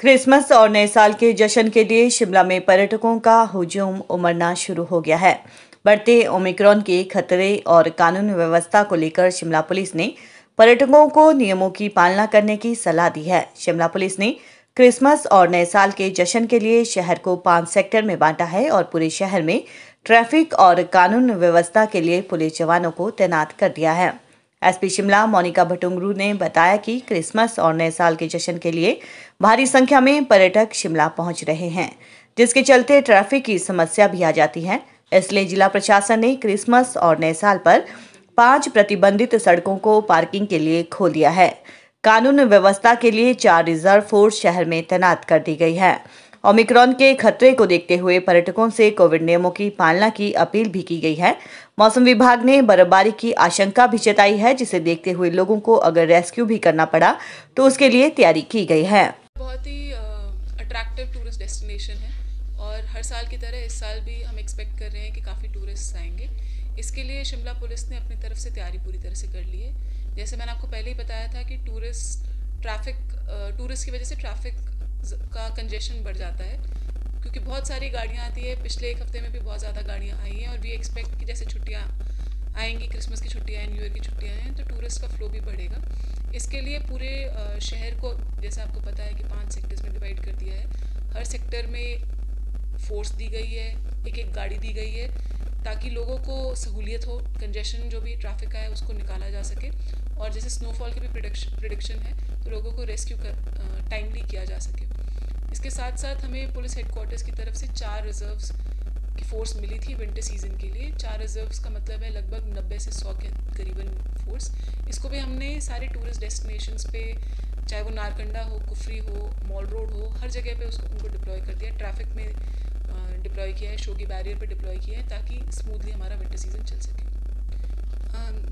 Christmas और नए साल के जश्न के लिए शिमला में पर्यटकों का हुजूम उमड़ना शुरू हो गया है। बढ़ते ओमिक्रॉन के खतरे और कानून व्यवस्था को लेकर शिमला पुलिस ने पर्यटकों को नियमों की पालना करने की सलाह दी है। शिमला पुलिस ने क्रिसमस और नए साल के जश्न के लिए शहर को पाँच सेक्टर में बांटा है और पूरे शहर में ट्रैफ़िक और कानून व्यवस्था के लिए पुलिस जवानों को तैनात कर दिया है। एसपी शिमला मोनिका भटुंगरू ने बताया कि क्रिसमस और नए साल के जश्न के लिए भारी संख्या में पर्यटक शिमला पहुँच रहे हैं, जिसके चलते ट्रैफ़िक की समस्या भी आ जाती है। इसलिए जिला प्रशासन ने क्रिसमस और नए साल पर पाँच प्रतिबंधित सड़कों को पार्किंग के लिए खोल दिया है। कानून व्यवस्था के लिए चार रिज़र्व फोर्स शहर में तैनात कर दी गई है। ओमिक्रॉन के खतरे को देखते हुए पर्यटकों से कोविड नियमों की पालना की अपील भी की गई है। मौसम विभाग ने बर्फबारी की आशंका भी जताई है, जिसे देखते हुए लोगों को अगर रेस्क्यू भी करना पड़ा तो उसके लिए तैयारी की गई है। बहुत ही अट्रैक्टिव टूरिस्ट डेस्टिनेशन है और हर साल की तरह इस साल भी हम एक्सपेक्ट कर रहे हैं कि काफ़ी टूरिस्ट आएँगे। इसके लिए शिमला पुलिस ने अपनी तरफ़ से तैयारी पूरी तरह से कर ली है। जैसे मैंने आपको पहले ही बताया था कि टूरिस्ट ट्रैफ़िक टूरिस्ट की वजह से ट्रैफ़िक का कंजेशन बढ़ जाता है, क्योंकि बहुत सारी गाड़ियाँ आती है। पिछले एक हफ़्ते में भी बहुत ज़्यादा गाड़ियाँ आई हैं और वी एक्सपेक्ट कि जैसे छुट्टियाँ आएँगी क्रिसमस की छुट्टियाँ हैं न्यू ईयर की छुट्टियाँ हैं तो टूरिस्ट का फ्लो भी बढ़ेगा। इसके लिए पूरे शहर को जैसे आपको पता है कि पाँच सेक्टर्स में डिवाइड कर दिया है। हर सेक्टर में फोर्स दी गई है एक एक गाड़ी दी गई है। ताकि लोगों को सहूलियत हो कंजेशन जो भी ट्रैफ़िक का है, उसको निकाला जा सके। और जैसे स्नोफॉल की भी प्रिडिक्शन है तो लोगों को रेस्क्यू कर टाइमली किया जा सके। इसके साथ साथ हमें पुलिस हेडक्वार्टर्स की तरफ़ से चार रिजर्व्स की फोर्स मिली थी विंटर सीज़न के लिए। चार रिजर्व्स का मतलब है लगभग नब्बे से सौ के करीबन फोर्स इसको भी हमने सारे टूरिस्ट डेस्टिनेशंस पे, चाहे वो नारकंडा हो, कुफरी हो, मॉल रोड हो, हर जगह पे उसको, उनको डिप्लॉय कर दिया। ट्रैफ़िक में डिप्लॉय किया है शोगी बैरियर पे डिप्लॉय किया है ताकि स्मूथली हमारा विंटर सीज़न चल सके।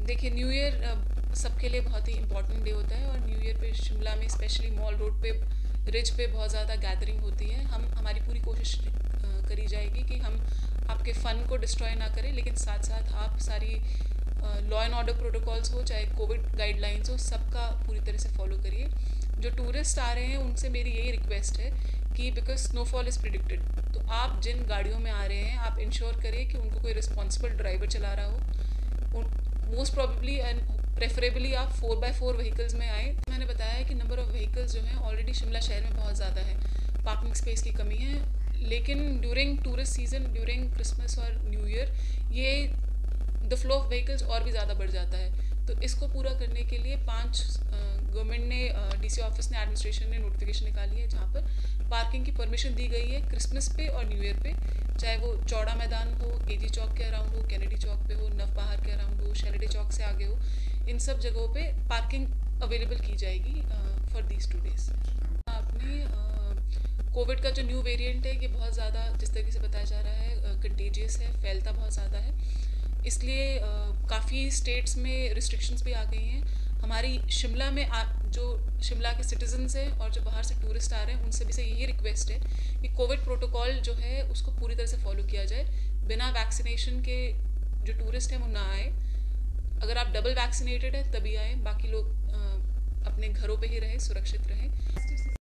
देखिए न्यू ईयर सबके लिए बहुत ही इंपॉर्टेंट डे होता है और न्यू ईयर पे शिमला में स्पेशली मॉल रोड पे रिज पे बहुत ज़्यादा गैदरिंग होती है। हम, हमारी पूरी कोशिश करी जाएगी कि हम आपके फ़न को डिस्ट्रॉय ना करें, लेकिन साथ साथ आप सारी लॉ एंड ऑर्डर प्रोटोकॉल्स हो, चाहे कोविड गाइडलाइंस हो, सबका पूरी तरह से फॉलो करिए। जो टूरिस्ट आ रहे हैं, उनसे मेरी यही रिक्वेस्ट है कि बिकॉज़ स्नोफॉल इज़ प्रिडिक्टेड तो आप जिन गाड़ियों में आ रहे हैं, आप इंश्योर करिए कि उनको कोई रिस्पॉन्सिबल ड्राइवर चला रहा हो। मोस्ट प्रॉबली एंड प्रेफरेबली आप फोर बाय फोर व्हीकल्स में आए। मैंने बताया है कि नंबर ऑफ़ व्हीकल्स जो हैं ऑलरेडी शिमला शहर में बहुत ज़्यादा है। पार्किंग स्पेस की कमी है। लेकिन during tourist season during Christmas और न्यू ईयर ये द फ्लो ऑफ़ व्हीकल्स और भी ज़्यादा बढ़ जाता है। तो इसको पूरा करने के लिए पाँच गवर्नमेंट ने डीसी ऑफ़िस ने एडमिनिस्ट्रेशन ने नोटिफिकेशन निकाली है, जहाँ पर पार्किंग की परमिशन दी गई है क्रिसमस पे और न्यू ईयर पे। चाहे वो चौड़ा मैदान हो एजी चौक के अराउंड हो कैनेडी चौक पे हो नव नवबहार के अराउंड हो शैलडी चौक से आगे हो, इन सब जगहों पे पार्किंग अवेलेबल की जाएगी फॉर दीज टू डेज़ आपने कोविड का जो न्यू वेरिएंट है, ये बहुत ज़्यादा जिस तरीके से बताया जा रहा है कंटेजियस है, फैलता बहुत ज़्यादा है। इसलिए काफ़ी स्टेट्स में रिस्ट्रिक्शंस भी आ गई हैं। हमारी शिमला में आ, जो शिमला के सिटीजन्स हैं और जो बाहर से टूरिस्ट आ रहे हैं उनसे भी से यही रिक्वेस्ट है कि कोविड प्रोटोकॉल जो है उसको पूरी तरह से फॉलो किया जाए। बिना वैक्सीनेशन के जो टूरिस्ट हैं वो ना आए। अगर आप डबल वैक्सीनेटेड है तभी आए। बाकी लोग अपने घरों पे ही रहें सुरक्षित रहें।